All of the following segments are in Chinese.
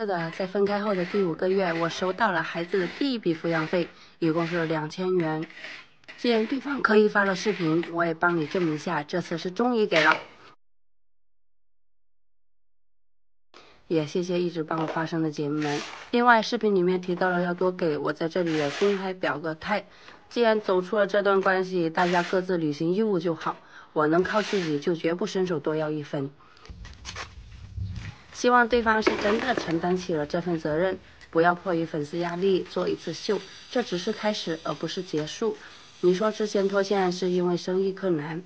是的，在分开后的第五个月，我收到了孩子的第一笔抚养费，一共是两千元。既然对方可以发了视频，我也帮你证明一下，这次是终于给了。也谢谢一直帮我发声的姐妹们。另外，视频里面提到了要多给，我在这里也公开表个态。既然走出了这段关系，大家各自履行义务就好。我能靠自己，就绝不伸手多要一分。希望对方是真的承担起了这份责任，不要迫于粉丝压力做一次秀，这只是开始，而不是结束。你说之前拖欠是因为生意困难，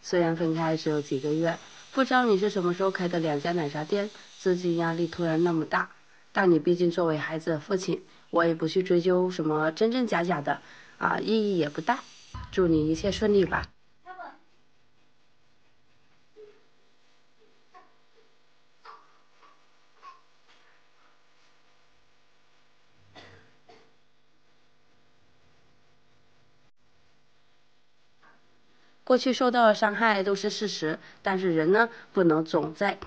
虽然分开只有几个月，不知道你是什么时候开的两家奶茶店。资金压力突然那么大，但你毕竟作为孩子的父亲，我也不去追究什么真真假假的，啊，意义也不大。祝你一切顺利吧。过去受到的伤害都是事实，但是人呢，不能总在。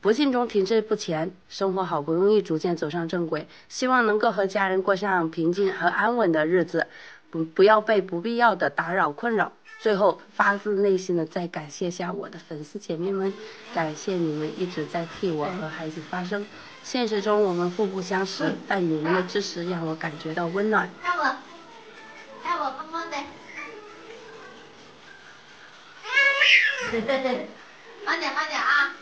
不幸中停滞不前，生活好不容易逐渐走上正轨，希望能够和家人过上平静和安稳的日子，不不要被不必要的打扰困扰。最后发自内心的再感谢下我的粉丝姐妹们，感谢你们一直在替我和孩子发声。现实中我们互不相识，但你们的支持让我感觉到温暖。慢点，慢点啊！